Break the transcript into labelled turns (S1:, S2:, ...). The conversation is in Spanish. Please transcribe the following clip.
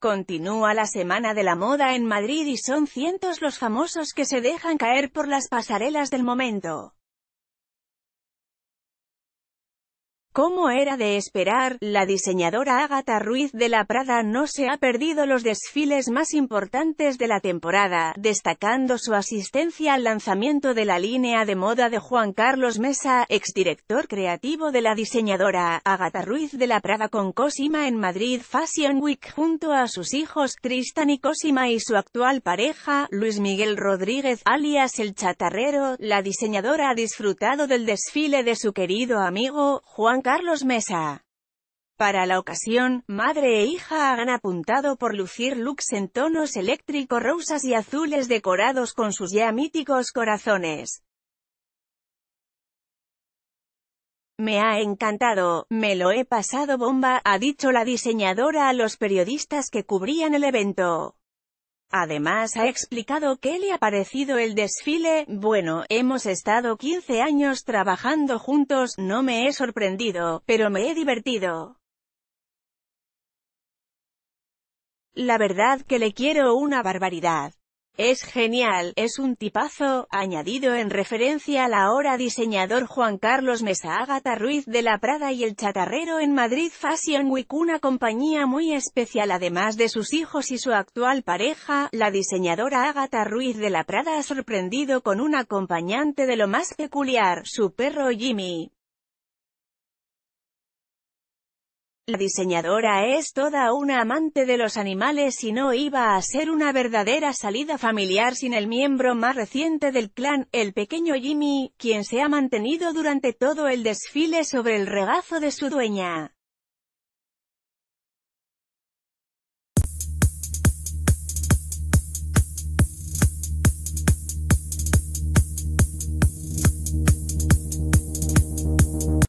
S1: Continúa la Semana de la Moda en Madrid y son cientos los famosos que se dejan caer por las pasarelas del momento. Como era de esperar, la diseñadora Agatha Ruiz de la Prada no se ha perdido los desfiles más importantes de la temporada, destacando su asistencia al lanzamiento de la línea de moda de Juan Carlos Mesa, exdirector creativo de la diseñadora, Agatha Ruiz de la Prada con Cosima en Madrid Fashion Week junto a sus hijos Tristan y Cosima y su actual pareja, Luis Miguel Rodríguez, alias El Chatarrero, la diseñadora ha disfrutado del desfile de su querido amigo, Juan Carlos Mesa. Para la ocasión, madre e hija han apuntado por lucir looks en tonos eléctrico rosas y azules decorados con sus ya míticos corazones. Me ha encantado, me lo he pasado bomba, ha dicho la diseñadora a los periodistas que cubrían el evento. Además ha explicado qué le ha parecido el desfile, bueno, hemos estado 15 años trabajando juntos, no me he sorprendido, pero me he divertido. La verdad que le quiero una barbaridad. Es genial, es un tipazo, añadido en referencia a la ahora diseñador Juan Carlos Mesa Ágata Ruiz de la Prada y el Chatarrero en Madrid Fashion Week una compañía muy especial además de sus hijos y su actual pareja, la diseñadora Ágata Ruiz de la Prada ha sorprendido con un acompañante de lo más peculiar, su perro Jimmy. La diseñadora es toda una amante de los animales y no iba a ser una verdadera salida familiar sin el miembro más reciente del clan, el pequeño Jimmy, quien se ha mantenido durante todo el desfile sobre el regazo de su dueña.